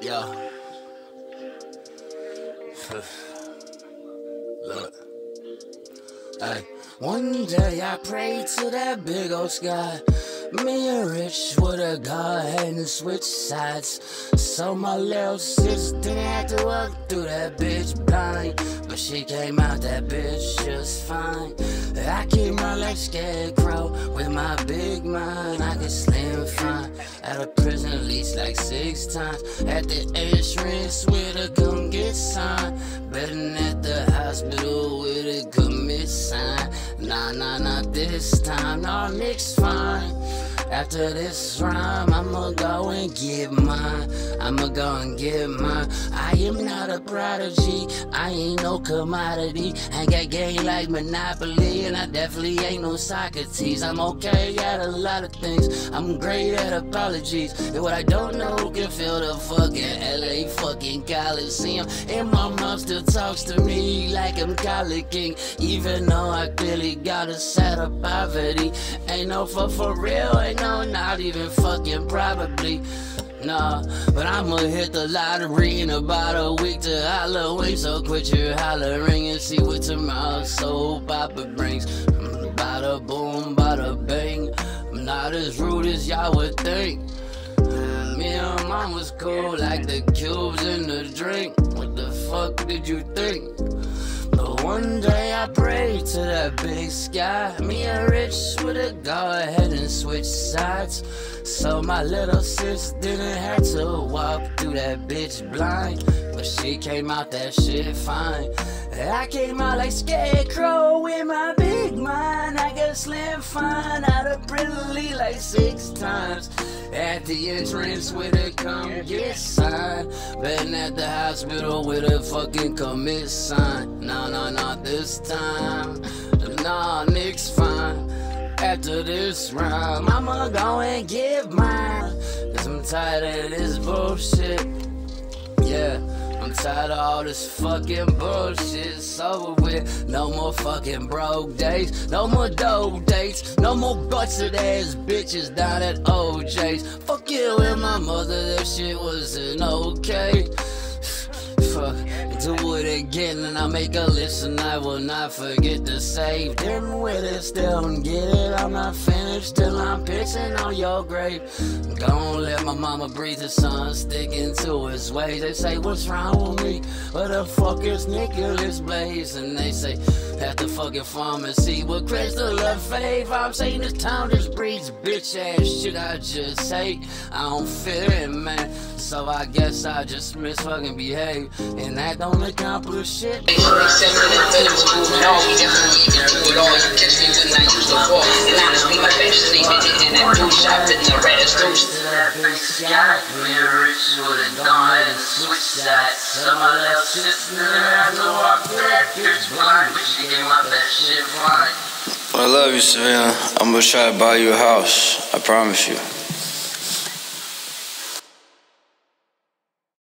Yeah. Look. Hey. One day I prayed to that big old sky. Me and Rich would have God had to switch sides. So my little sister didn't have to walk through that bitch blind. But she came out that bitch just fine. I keep my life scarecrow with my big mind. I get slim fine. At a prison at least like six times. At the entrance with a come get signed. This time. Nah, mix fine. After this rhyme, I'ma go and get mine. I'ma go and get mine. I am not a prodigy. I ain't no commodity. I got game like Monopoly, and I definitely ain't no Socrates. I'm okay at a lot of things. I'm great at apologies. And what I don't know can fill the fucking LA fucking Coliseum. And my mom still talks to me like I'm Collie King. Even though I clearly got a set of poverty. Ain't no for for real, ain't no, not even fucking probably. Nah, but I'ma hit the lottery in about a week to Halloween. So quit your hollering and see what tomorrow's soul Papa brings. Bada boom, bada bang. I'm not as rude as y'all would think. Me and mom was cool like the cubes in the drink. What the fuck did you think? But one day I prayed to that big sky. Me and Rich go ahead and switch sides. So my little sis didn't have to walk through that bitch blind. But she came out that shit fine. I came out like scarecrow with my big mind. I got slim fine out of prison like six times. At the entrance with a come get sign. Been at the hospital with a fucking commit sign. No, no, not this time. Nah, Nick's fine. After this round. I'ma go and get mine. Cause I'm tired of this bullshit. Yeah. I'm tired of all this fucking bullshit. Over with. No more fucking broke days. No more dope dates. No more busted ass bitches down at OJ's. Fuck you and my mother. That shit wasn't okay. Fuck, it again and I'll make a list and I will not forget to save them with it. Still don't get it. I'm not finished till I'm pissing on your grave. Gonna let my mama breathe the sun sticking to his ways. They say, What's wrong with me? What the fuck is Nicholas Blais? And they say, At the fucking pharmacy with Crystal Faith. I'm saying this town just breeds bitch ass shit. I just hate. I don't fit it, man. So I guess I just misfucking behave. And that don't accomplish shit. Except for the federal movement, all we different, we can do it all. You catch me when I used to fall. And honestly, my face is even hitting that blue shot, fitting the reddest deuce. Me and Rich would have gone and switched sides. Some of that shit, I know I that bitch blind, but she came out that shit fine. I love you, Savannah. I'm gonna try to buy you a house. I promise you.